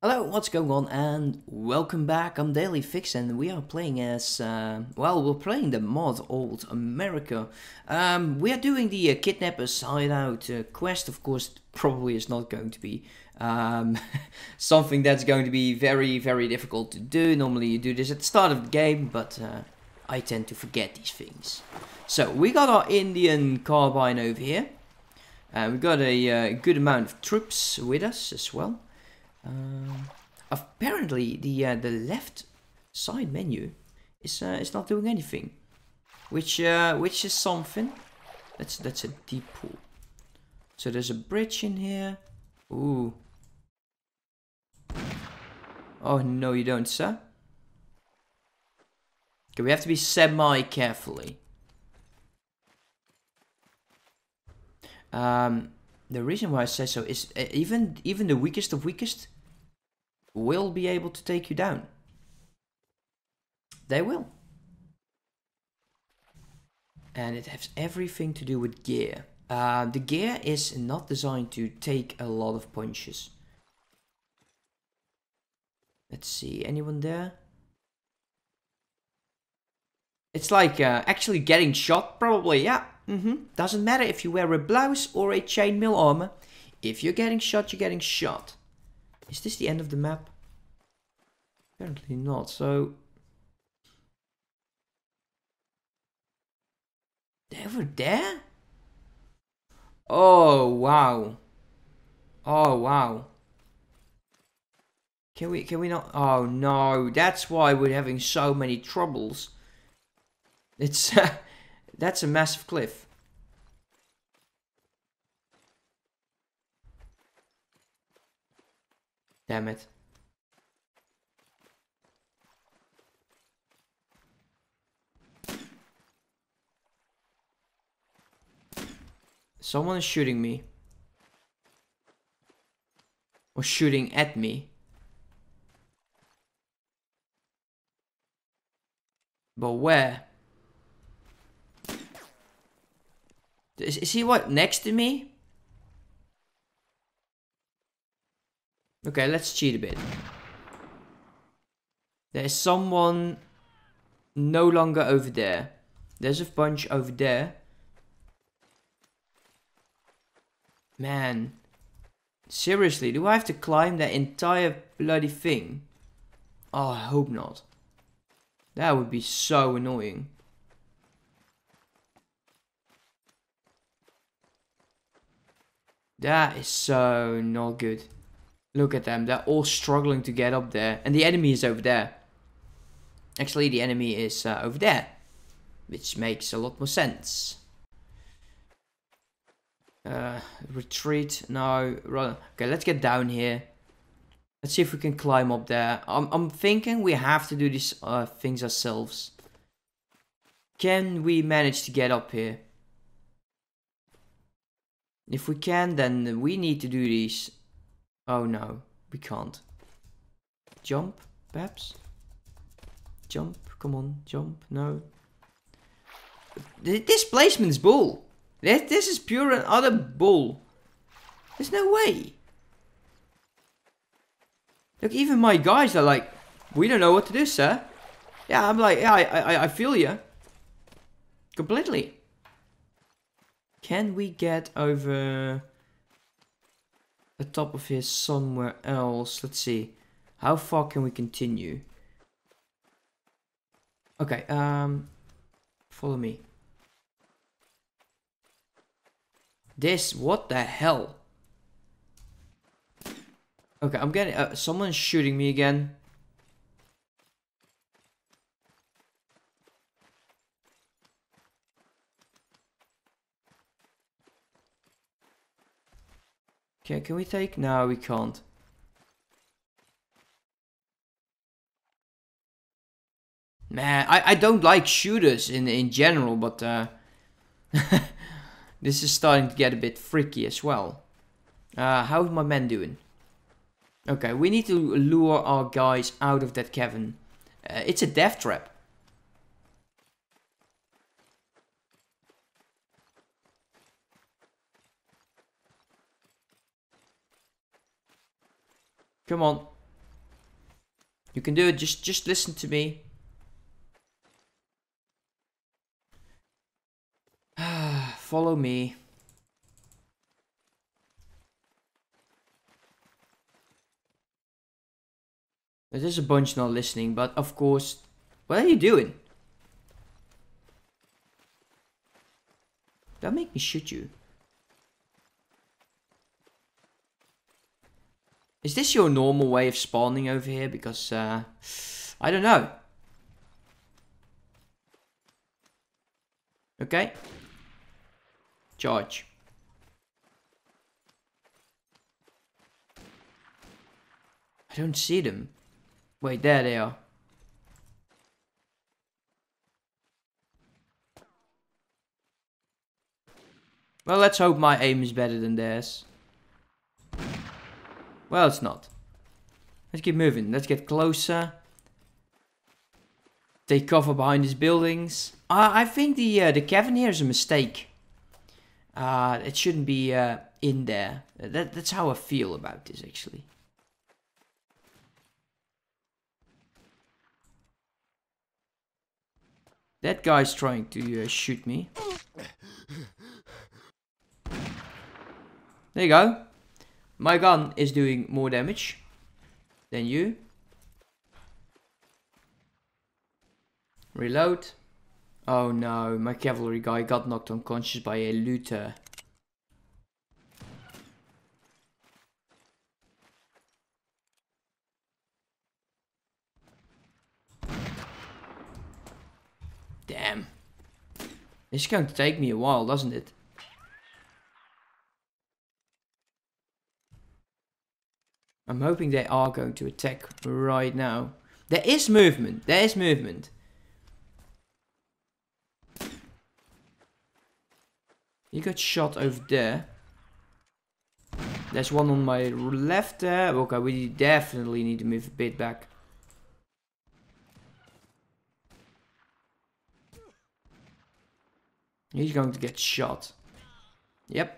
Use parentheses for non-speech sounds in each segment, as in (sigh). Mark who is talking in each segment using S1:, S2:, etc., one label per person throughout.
S1: Hello, what's going on and welcome back, I'm Dailyfix and we are playing as, uh, well, we're playing the mod Old America. Um, we are doing the uh, Kidnappers Hideout uh, quest, of course, probably is not going to be um, (laughs) something that's going to be very, very difficult to do. Normally you do this at the start of the game, but uh, I tend to forget these things. So, we got our Indian carbine over here. Uh, we got a uh, good amount of troops with us as well. Um, apparently, the uh, the left side menu is uh, is not doing anything, which uh, which is something. That's that's a deep pool. So there's a bridge in here. Ooh. Oh no, you don't, sir. Okay, we have to be semi carefully. Um, the reason why I say so is uh, even even the weakest of weakest will be able to take you down. They will. And it has everything to do with gear. Uh, the gear is not designed to take a lot of punches. Let's see, anyone there? It's like uh, actually getting shot, probably, yeah. Mm -hmm. Doesn't matter if you wear a blouse or a chainmail armor. If you're getting shot, you're getting shot. Is this the end of the map? Apparently not, so... They were there? Oh, wow. Oh, wow. Can we, can we not? Oh, no. That's why we're having so many troubles. It's, (laughs) that's a massive cliff. Damn it. Someone is shooting me. Or shooting at me. But where? Is, is he what, next to me? Okay, let's cheat a bit. There's someone no longer over there. There's a bunch over there. Man. Seriously, do I have to climb that entire bloody thing? Oh, I hope not. That would be so annoying. That is so not good. Look at them. They're all struggling to get up there. And the enemy is over there. Actually, the enemy is uh, over there. Which makes a lot more sense. Uh, retreat. No. Run. Okay, let's get down here. Let's see if we can climb up there. I'm, I'm thinking we have to do these uh, things ourselves. Can we manage to get up here? If we can, then we need to do these. Oh no, we can't. Jump, perhaps? Jump, come on, jump, no. This placement's bull. This, this is pure and utter bull. There's no way. Look, even my guys are like, we don't know what to do, sir. Yeah, I'm like, yeah, I, I, I feel you. Completely. Can we get over the top of here somewhere else? Let's see. How far can we continue? Okay, um, follow me. This, what the hell? Okay, I'm getting, uh, someone's shooting me again. Okay, can we take? No, we can't. Man, I, I don't like shooters in, in general, but uh, (laughs) this is starting to get a bit freaky as well. Uh, how's my men doing? Okay, we need to lure our guys out of that cavern. Uh, it's a death trap. Come on. You can do it. Just just listen to me. (sighs) Follow me. There's a bunch not listening, but of course... What are you doing? Don't make me shoot you. Is this your normal way of spawning over here? Because, uh, I don't know. Okay. Charge. I don't see them. Wait, there they are. Well, let's hope my aim is better than theirs. Well, it's not. Let's keep moving. Let's get closer. Take cover behind these buildings. Uh, I think the uh, the cavern here is a mistake. Uh, it shouldn't be uh, in there. That, that's how I feel about this, actually. That guy's trying to uh, shoot me. There you go. My gun is doing more damage than you. Reload. Oh no, my cavalry guy got knocked unconscious by a looter. Damn. This is going to take me a while, doesn't it? I'm hoping they are going to attack right now. There is movement. There is movement. He got shot over there. There's one on my left there. Okay, we definitely need to move a bit back. He's going to get shot. Yep.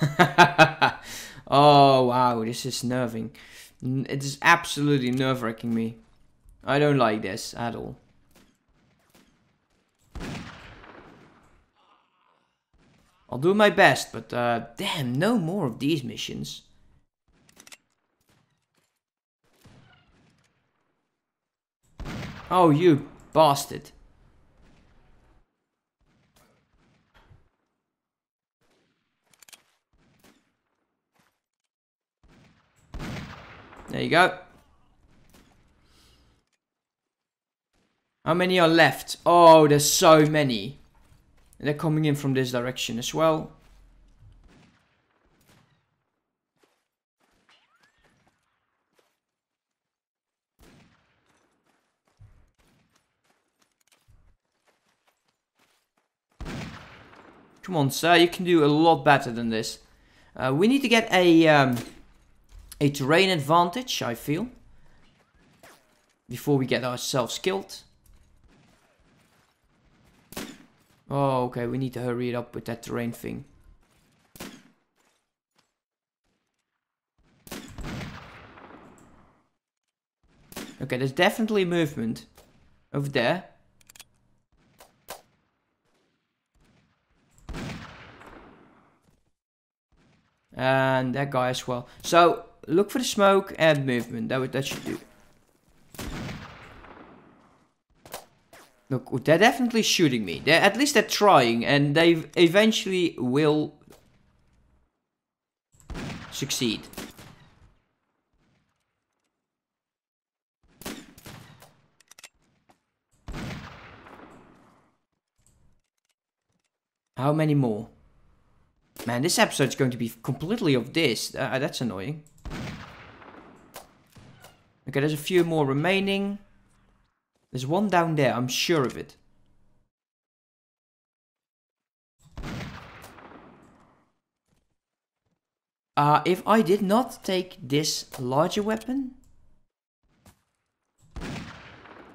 S1: (laughs) oh wow, this is nerving. It is absolutely nerve-wracking me. I don't like this at all. I'll do my best, but uh, damn, no more of these missions. Oh, you bastard. There you go. How many are left? Oh, there's so many. They're coming in from this direction as well. Come on, sir. You can do a lot better than this. Uh, we need to get a... Um, a terrain advantage, I feel. Before we get ourselves killed. Oh, okay, we need to hurry it up with that terrain thing. Okay, there's definitely movement over there. And that guy as well. So, Look for the smoke and movement. That, would, that should do. Look, they're definitely shooting me. They're, at least they're trying, and they eventually will succeed. How many more? Man, this episode's going to be completely of this. Uh, that's annoying. Okay, there's a few more remaining. There's one down there, I'm sure of it. Uh, if I did not take this larger weapon...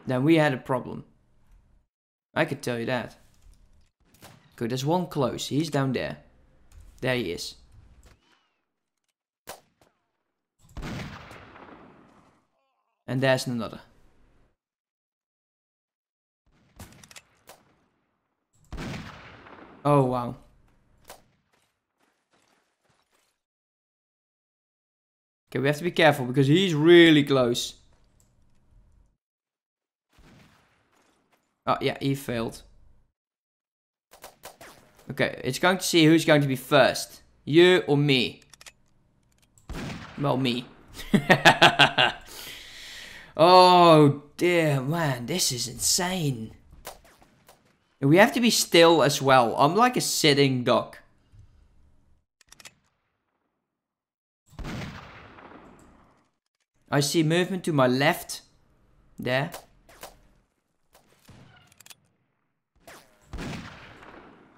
S1: then we had a problem. I could tell you that. Good, there's one close. He's down there. There he is. And there's another. Oh, wow. Okay, we have to be careful because he's really close. Oh, yeah, he failed. Okay, it's going to see who's going to be first. You or me? Well, me. (laughs) oh, dear, man, this is insane. We have to be still as well. I'm like a sitting duck. I see movement to my left. There.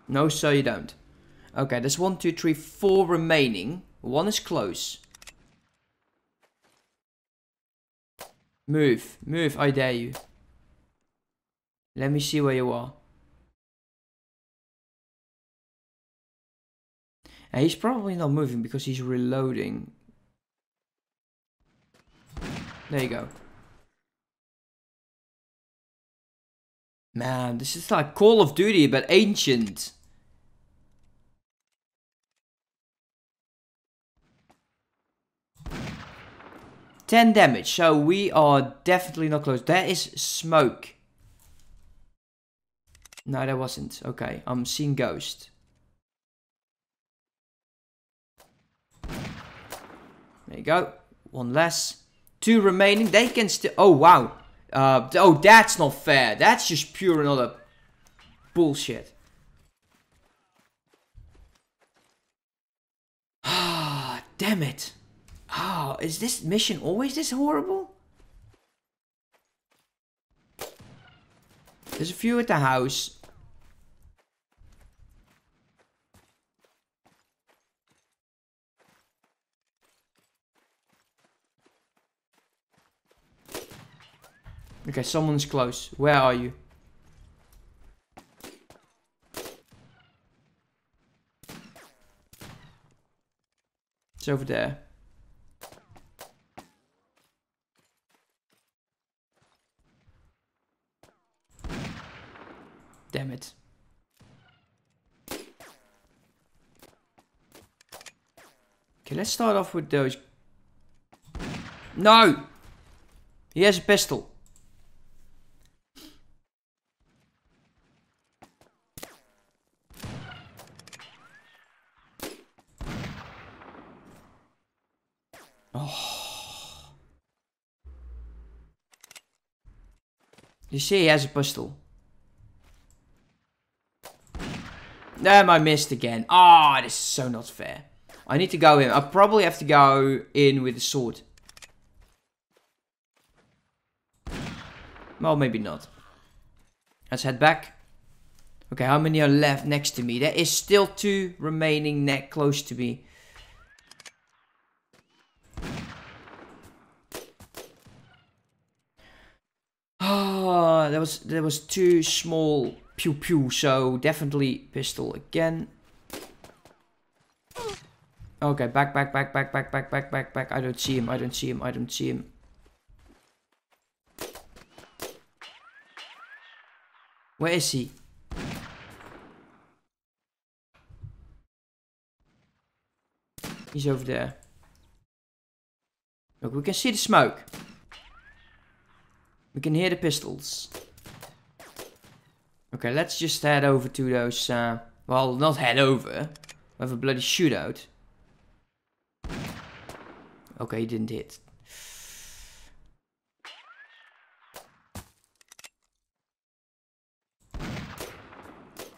S1: No, so you don't. Okay, there's one, two, three, four remaining. One is close. Move. Move, I dare you. Let me see where you are. And he's probably not moving because he's reloading. There you go. Man, this is like Call of Duty, but ancient. Ten damage, so we are definitely not close. That is smoke. No, that wasn't. Okay, I'm seeing ghost. There you go. One less. Two remaining. They can still... Oh, wow. Uh, oh, that's not fair. That's just pure another bullshit. Ah, (sighs) damn it. Oh, is this mission always this horrible? There's a few at the house. Okay, someone's close. Where are you? It's over there. Damn it. Okay, let's start off with those. No! He has a pistol. You see he has a pistol. Damn, I missed again. Ah, oh, this is so not fair. I need to go in. I probably have to go in with the sword. Well, maybe not. Let's head back. Okay, how many are left next to me? There is still two remaining neck close to me. there was there was two small pew pew, so definitely pistol again. Okay, back, back, back, back, back, back, back, back, back. I don't see him. I don't see him. I don't see him. Where is he? He's over there. Look, we can see the smoke. We can hear the pistols. Okay, let's just head over to those, uh, well, not head over. We have a bloody shootout. Okay, he didn't hit.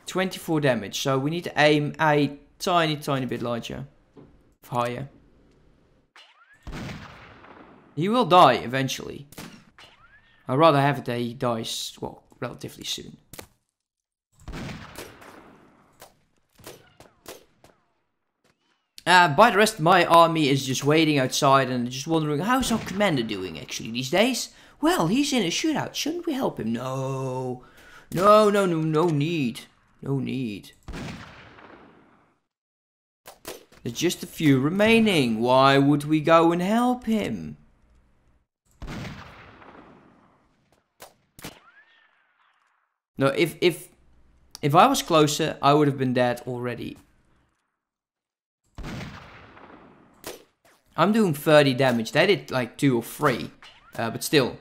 S1: Twenty-four damage, so we need to aim a tiny, tiny bit larger, higher. He will die eventually. I'd rather have it that he dies, well, relatively soon. Uh, by the rest, my army is just waiting outside and just wondering, how's our commander doing actually these days? Well, he's in a shootout. Shouldn't we help him? No. No, no, no, no need. No need. There's just a few remaining. Why would we go and help him? No, if if if I was closer, I would have been dead already. I'm doing 30 damage. They did like 2 or 3. Uh, but still.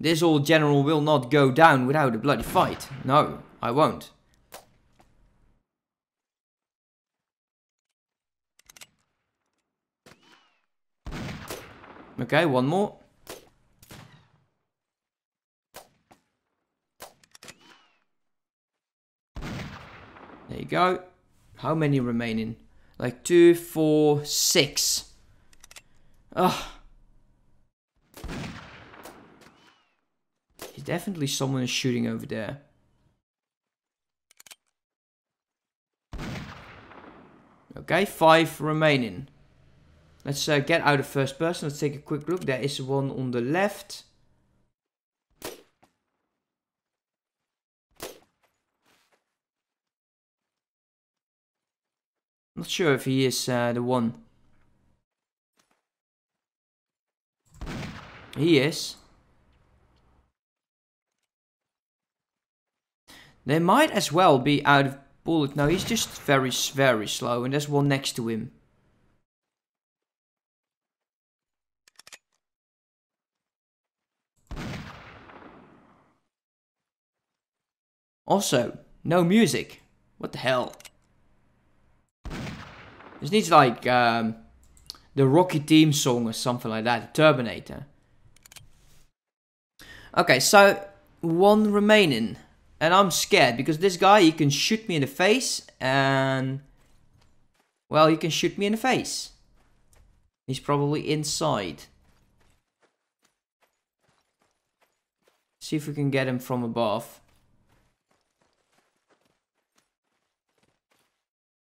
S1: This old general will not go down without a bloody fight. No, I won't. Okay, one more. There you go. How many remaining? Like two, four, six. Ugh. There's definitely someone is shooting over there. Okay, five remaining. Let's uh, get out of first person. Let's take a quick look. There is one on the left. Not sure if he is uh, the one. He is. They might as well be out of bullet. No, he's just very, very slow. And there's one next to him. Also, no music. What the hell? This needs like um, the Rocky theme song or something like that. Terminator. Okay, so one remaining. And I'm scared because this guy, he can shoot me in the face and... Well, he can shoot me in the face. He's probably inside. See if we can get him from above.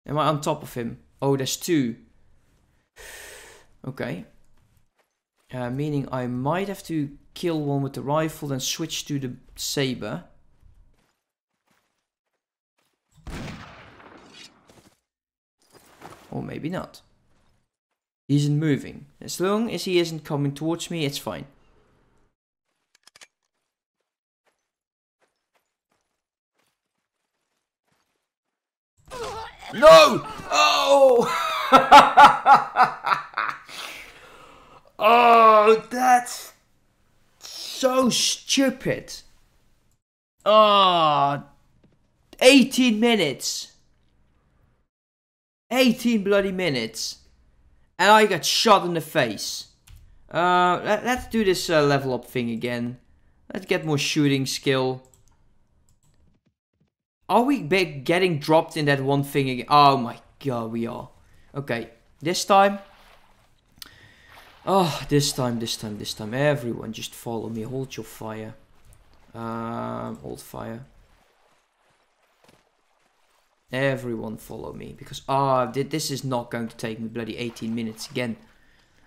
S1: Am I on top of him? Oh, there's two. (sighs) Okay. Uh, meaning I might have to kill one with the rifle, then switch to the saber. Or maybe not. He isn't moving. As long as he isn't coming towards me, it's fine. No! Oh! (laughs) oh, that's so stupid. Oh, 18 minutes. 18 bloody minutes. And I got shot in the face. Uh, let, us do this uh, level up thing again. Let's get more shooting skill. Are we getting dropped in that one thing again? Oh my god, we are. Okay, this time. Oh, this time, this time, this time. Everyone just follow me. Hold your fire. Um, hold fire. Everyone follow me. Because, ah, this is not going to take me bloody 18 minutes again.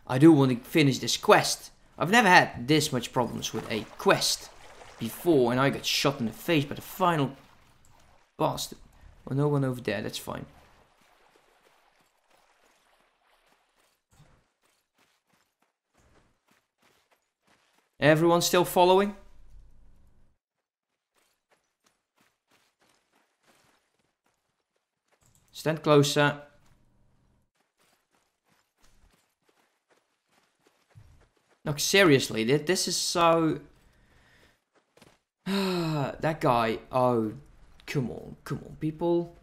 S1: I do want to finish this quest. I've never had this much problems with a quest before. And I got shot in the face by the final bastard. Well, no one over there. That's fine. Everyone still following? Stand closer. Look, seriously, this is so... (sighs) that guy, oh, come on, come on, people.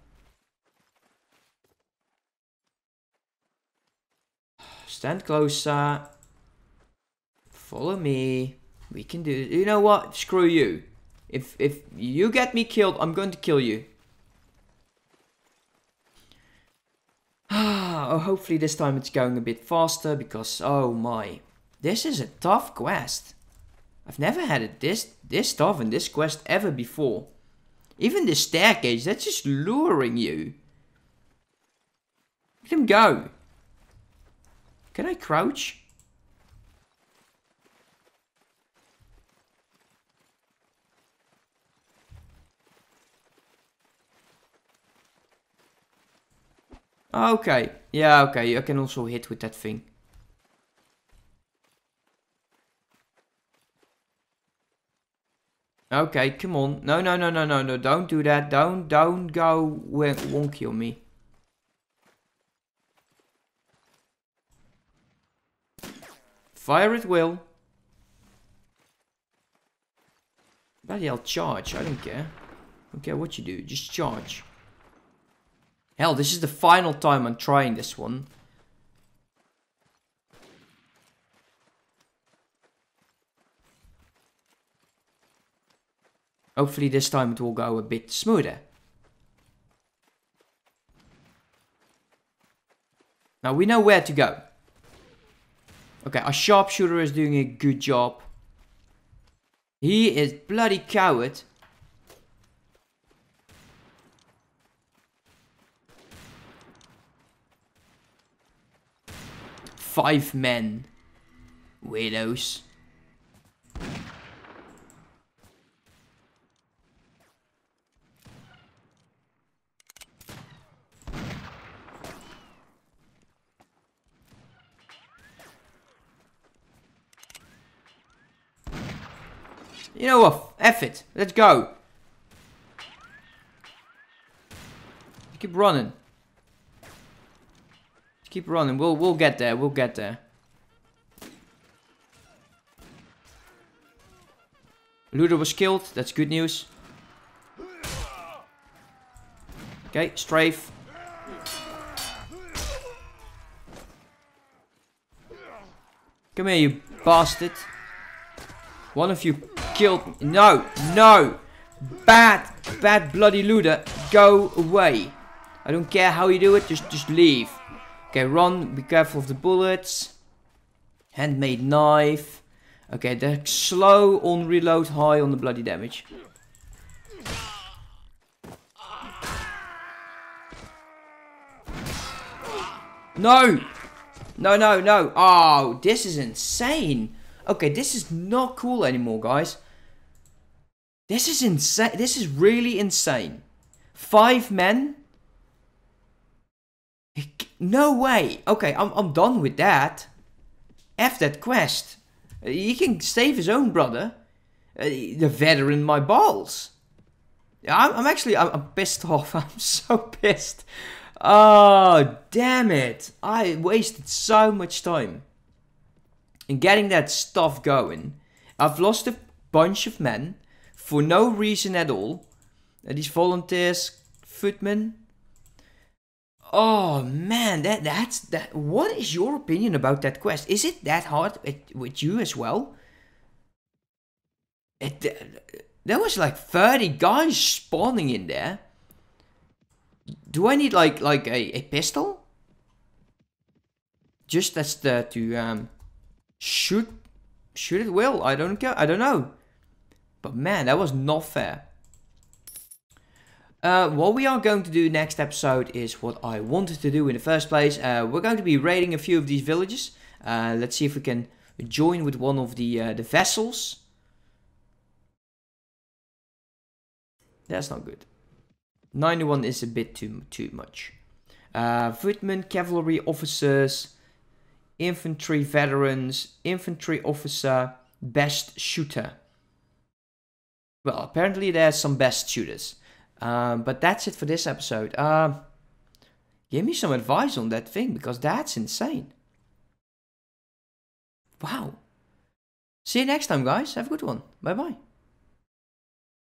S1: Stand closer. Follow me. We can do You know what? Screw you. If if you get me killed, I'm going to kill you. (sighs) oh, hopefully this time it's going a bit faster because oh my. This is a tough quest. I've never had it this this tough in this quest ever before. Even the staircase, that's just luring you. Let him go. Can I crouch? Okay. Yeah, okay. I can also hit with that thing. Okay, come on. No, no, no, no, no, no. Don't do that. Don't, don't go wonky on me. Fire at will. Bloody hell, charge. I don't care. I don't care what you do. Just charge. Hell, this is the final time I'm trying this one. Hopefully this time it will go a bit smoother. Now we know where to go. Okay, our sharpshooter is doing a good job. He is bloody coward. Five men. Widows. You know what? F it. Let's go. Keep running. Keep running. We'll we'll get there. We'll get there. Looter was killed. That's good news. Okay, strafe. Come here, you bastard. One of you killed. No, no. Bad, bad bloody looter. Go away. I don't care how you do it. Just, just leave. Okay, run. Be careful of the bullets. Handmade knife. Okay, they're slow on reload, high on the bloody damage. No! No, no, no. Oh, this is insane. Okay, this is not cool anymore, guys. This is insane. This is really insane. Five men? No way. Okay, I'm, I'm done with that. F that quest. He can save his own brother. Uh, the veteran my balls. I'm, I'm actually, I'm, I'm pissed (laughs) off. I'm so pissed. Oh, damn it. I wasted so much time in getting that stuff going. I've lost a bunch of men for no reason at all. These volunteers, footmen. Oh man, that that's that. What is your opinion about that quest? Is it that hard with you as well? It, there was like 30 guys spawning in there. Do I need like like a, a pistol? Just as the to um shoot shoot it well. I don't care. I don't know. But man, that was not fair. Uh, what we are going to do next episode is what I wanted to do in the first place. Uh, we're going to be raiding a few of these villages. Uh, let's see if we can join with one of the uh, the vessels. That's not good. 91 is a bit too too much. Uh, footmen, cavalry officers, infantry veterans, infantry officer, best shooter. Well, apparently there's some best shooters. Um, but that's it for this episode. Um, give me some advice on that thing, because that's insane. Wow. See you next time, guys. Have a good one. Bye-bye.